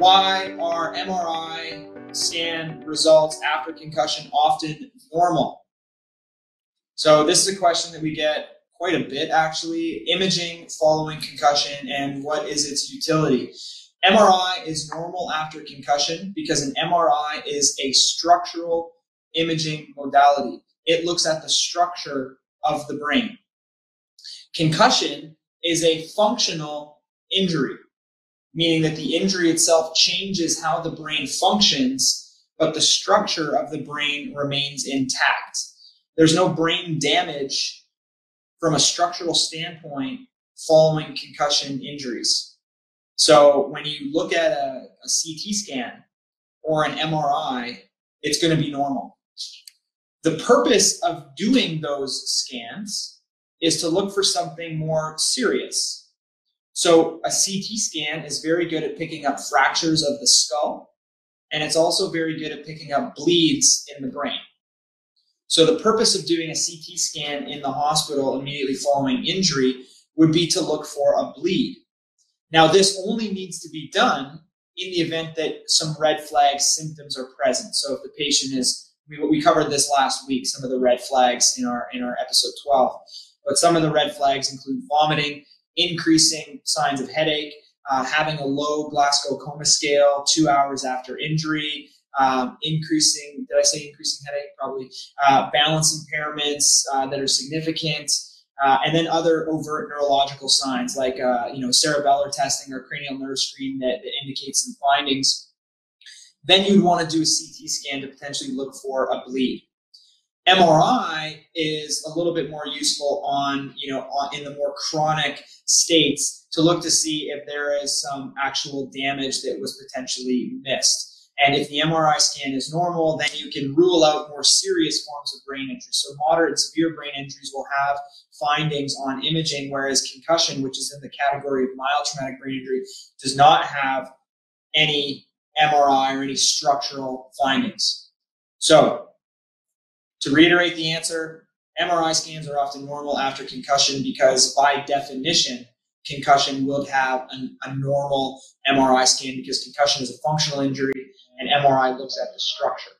why are MRI scan results after concussion often normal? So this is a question that we get quite a bit actually. Imaging following concussion and what is its utility? MRI is normal after concussion because an MRI is a structural imaging modality. It looks at the structure of the brain. Concussion is a functional injury, meaning that the injury itself changes how the brain functions, but the structure of the brain remains intact. There's no brain damage from a structural standpoint following concussion injuries. So when you look at a, a CT scan or an MRI, it's going to be normal. The purpose of doing those scans is to look for something more serious. So a CT scan is very good at picking up fractures of the skull, and it's also very good at picking up bleeds in the brain. So the purpose of doing a CT scan in the hospital immediately following injury would be to look for a bleed. Now, this only needs to be done in the event that some red flag symptoms are present. So if the patient is we, we covered this last week, some of the red flags in our in our episode 12. But some of the red flags include vomiting, increasing signs of headache, uh, having a low Glasgow coma scale two hours after injury, um, increasing, did I say increasing headache? Probably. Uh, balance impairments uh, that are significant. Uh, and then other overt neurological signs like, uh, you know, cerebellar testing or cranial nerve screen that, that indicates some findings then you'd want to do a CT scan to potentially look for a bleed. MRI is a little bit more useful on, you know, on, in the more chronic states to look to see if there is some actual damage that was potentially missed. And if the MRI scan is normal, then you can rule out more serious forms of brain injury. So moderate and severe brain injuries will have findings on imaging, whereas concussion, which is in the category of mild traumatic brain injury, does not have any MRI or any structural findings. So, to reiterate the answer, MRI scans are often normal after concussion because, by definition, concussion would have an, a normal MRI scan because concussion is a functional injury and MRI looks at the structure.